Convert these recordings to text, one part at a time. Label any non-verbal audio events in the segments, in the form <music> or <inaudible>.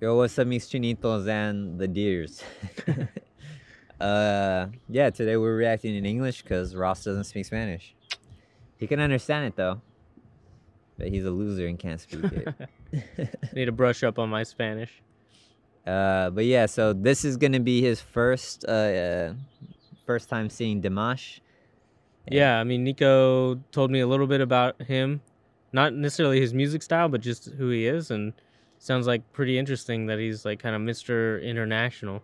Yo, what's up, mis chinitos and the Dears? <laughs> uh, yeah, today we're reacting in English because Ross doesn't speak Spanish. He can understand it though, but he's a loser and can't speak it. <laughs> Need to brush up on my Spanish. uh, but yeah, so this is gonna be his first uh, uh first time seeing Dimash. Yeah, I mean, Nico told me a little bit about him, not necessarily his music style, but just who he is, and sounds like pretty interesting that he's like kind of Mr. International.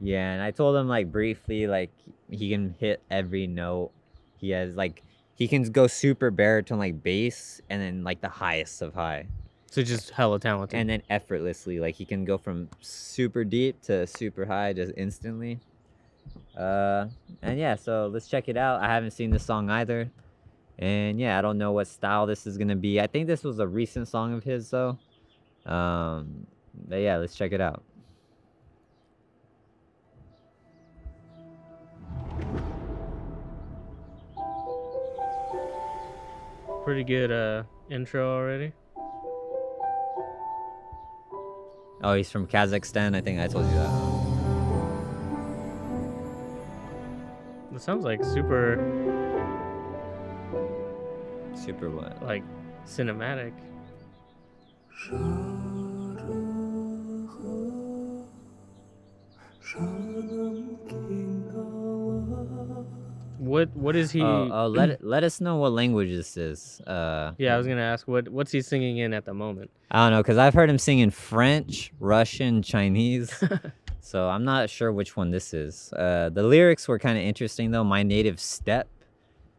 Yeah, and I told him like briefly, like he can hit every note. He has like he can go super baritone like bass and then like the highest of high. So just hella talented. And then effortlessly, like he can go from super deep to super high just instantly. Uh and yeah, so let's check it out. I haven't seen this song either. And yeah, I don't know what style this is gonna be. I think this was a recent song of his though. Um but yeah, let's check it out. pretty good uh intro already. Oh, he's from Kazakhstan. I think I told you that. It sounds like super Super what? like cinematic. What what is he? Oh, oh, let let us know what language this is. Uh, yeah, I was gonna ask what what's he singing in at the moment. I don't know because I've heard him sing in French, Russian, Chinese. <laughs> so I'm not sure which one this is. Uh, the lyrics were kind of interesting though. My native steppe.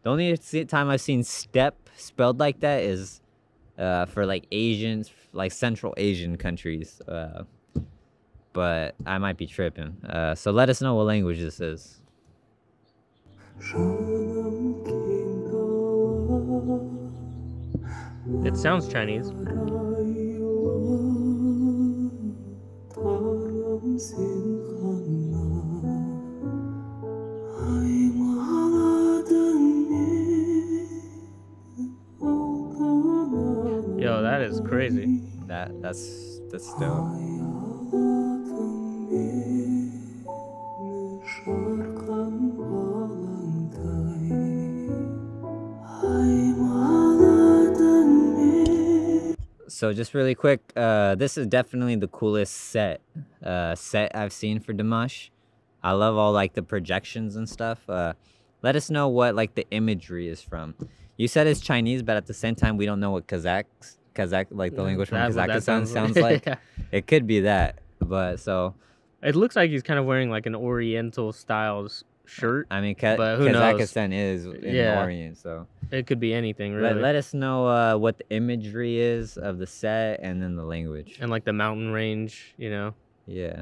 The only time I've seen steppe spelled like that is uh, for like Asians, like Central Asian countries. Uh, but I might be tripping. Uh, so let us know what language this is. It sounds Chinese. That that's that's dope. So just really quick, uh, this is definitely the coolest set uh, set I've seen for Dimash. I love all like the projections and stuff. Uh, let us know what like the imagery is from. You said it's Chinese, but at the same time, we don't know what Kazakh Kazakh like the language from That- that Kazakhstan sounds sounds, like- like. <laughs> Yeah. It could be that, but so It looks like he's kind of wearing like an Oriental styles shirt. I mean, Ka- But who knows? Kazakhstan is in Yeah. the Orient, so It could be anything really. let, let us know uh, what the imagery is of the set and then the language. and like the mountain range, you know. Yeah.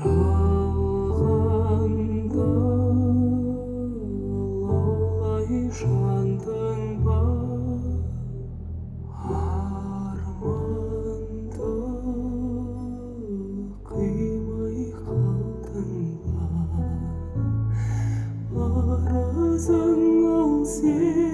шалғанда лаулай жандың ба арманды қимай қалдың ба арызың ау сен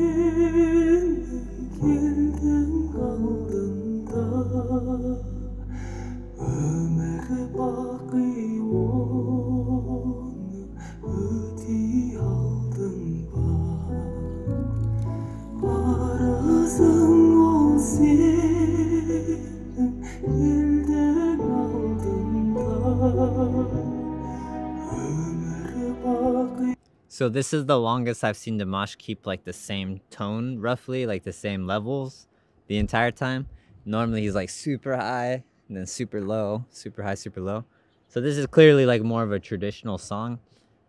So this is the longest I've seen Dimash keep like the same tone, roughly, like the same levels, the entire time. Normally he's like super high and then super low, super high, super low. So this is clearly like more of a traditional song,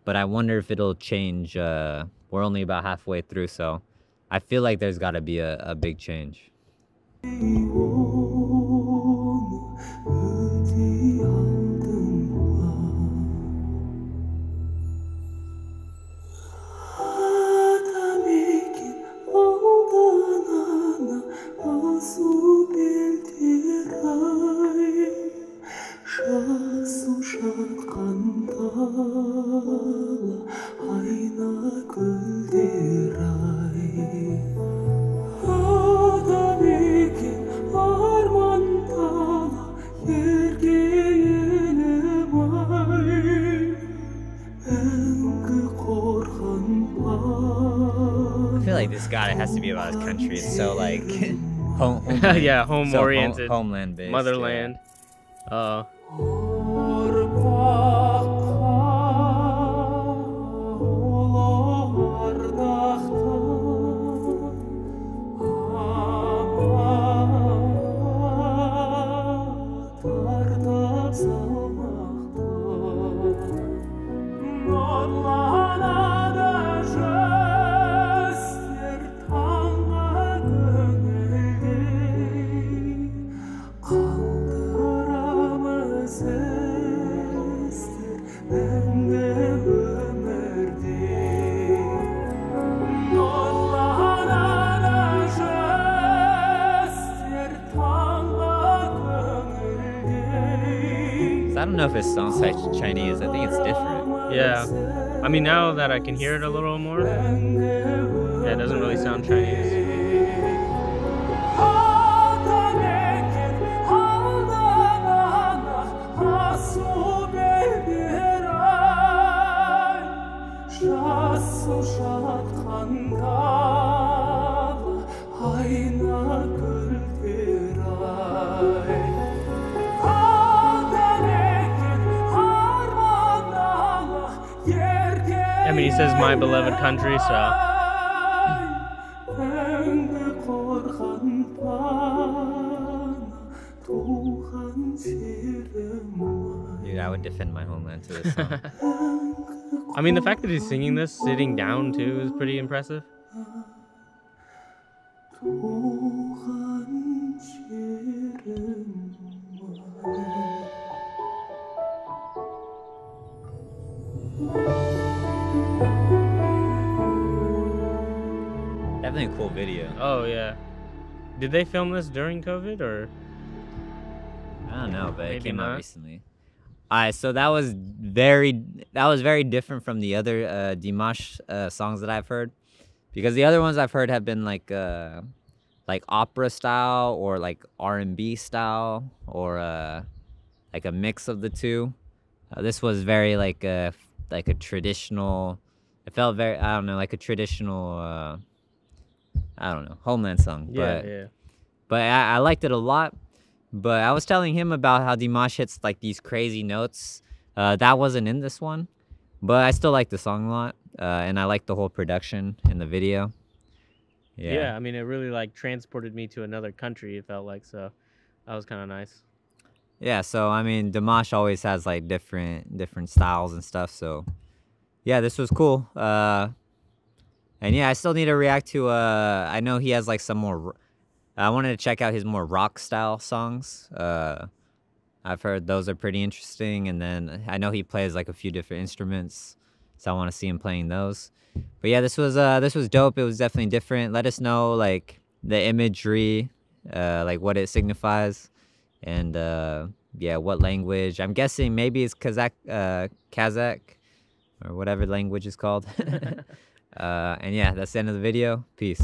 but I wonder if it'll change. Uh, we're only about halfway through, so I feel like there's got to be a, a big change. God it has to be about his country. It's so like <laughs> home, homeland, <laughs> yeah, home so oriented, homeland based. motherland. Uh, if it sounds like Chinese. I think it's different. yeah. I mean, now that I can hear it a little more, yeah, it doesn't really sound Chinese. I mean, says my beloved country, so Dude, I would defend my homeland to this song. <laughs> I mean, the fact that he's singing this sitting down too is pretty impressive. Oh yeah. Did they film this during COVID or? I don't know, but it Maybe came out recently. Alright, so that was very that was very different from the other uh, Dimash uh, songs that I've heard, because the other ones I've heard have been like uh, like opera style or like R and B style or uh, like a mix of the two. Uh, this was very like a like a traditional. It felt very I don't know like a traditional. I don't know homeland song, Yeah, but yeah. but I, I liked it a lot. But I was telling him about how Dimash hits like these crazy notes. Uh, that wasn't in this one, but I still like the song a lot, uh, and I like the whole production and the video. yeah. Yeah, I mean, it really like transported me to another country. It felt like so. That was kind of nice. yeah. So I mean, Dimash always has like different different styles and stuff. So yeah, this was cool. Uh, and yeah, I still need to react to. Uh, I know he has like some more. I wanted to check out his more rock style songs. Uh, I've heard those are pretty interesting, and then I know he plays like a few different instruments, so I want to see him playing those. But yeah, this was uh this was dope. It was definitely different. Let us know like the imagery, uh, like what it signifies, and uh, yeah, what language. I'm guessing maybe it's Kazakh, uh, Kazakh, or whatever language is called. <laughs> <laughs> uh, and yeah, that's the end of the video. Peace.